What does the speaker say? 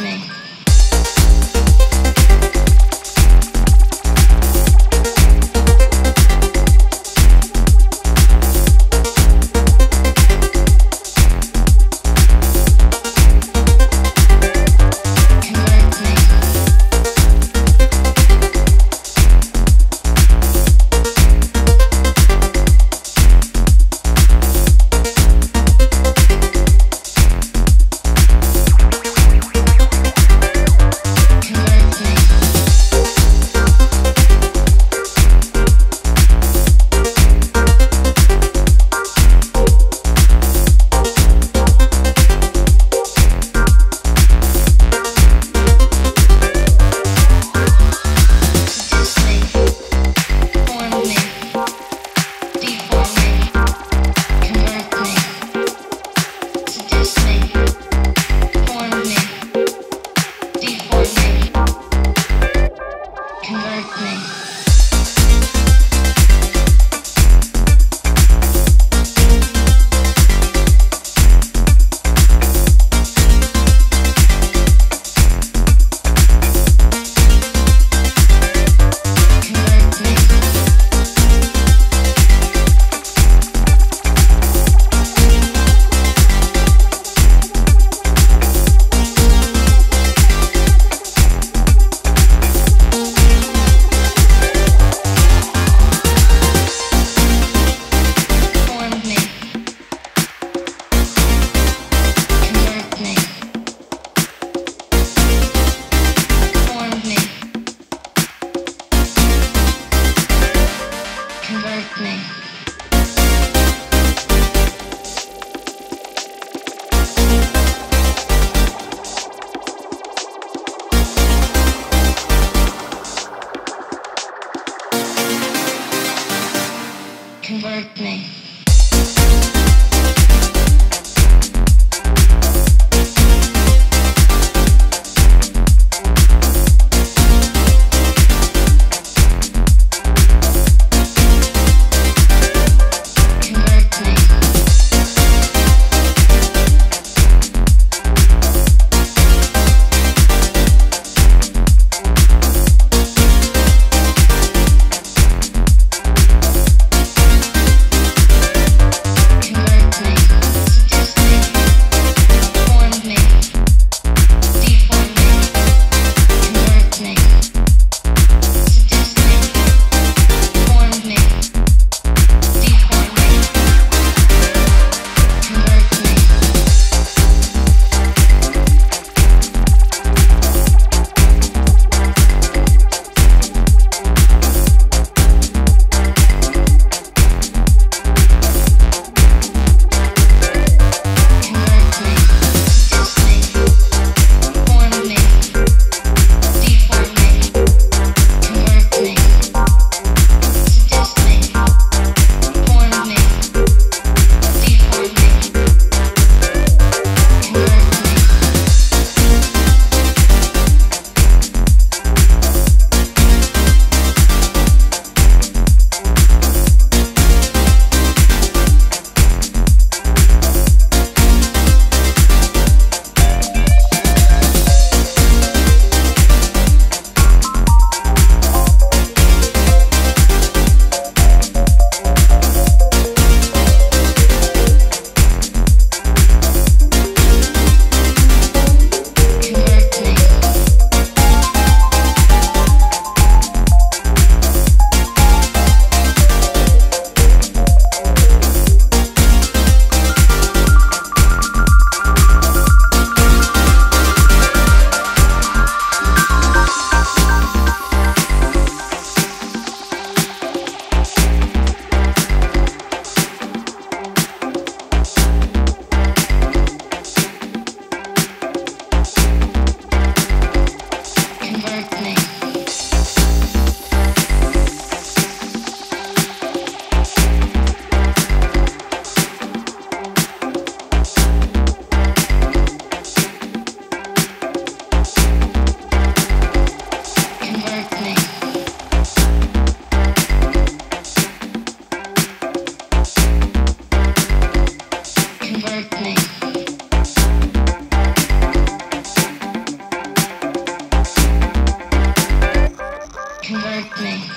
me. me.